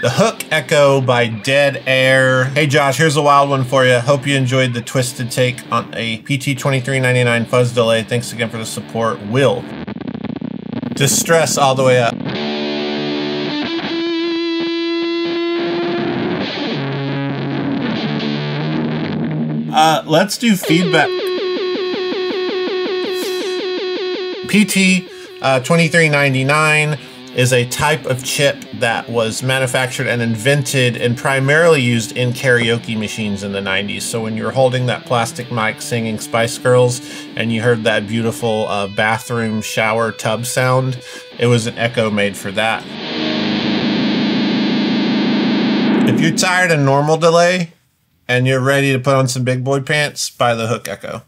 The Hook Echo by Dead Air. Hey Josh, here's a wild one for you. Hope you enjoyed the twisted take on a PT2399 fuzz delay. Thanks again for the support. Will. Distress all the way up. Uh, let's do feedback. PT uh, 2399 is a type of chip that was manufactured and invented and primarily used in karaoke machines in the 90s. So when you were holding that plastic mic singing Spice Girls and you heard that beautiful uh, bathroom shower tub sound, it was an echo made for that. If you're tired of normal delay and you're ready to put on some big boy pants, buy the Hook Echo.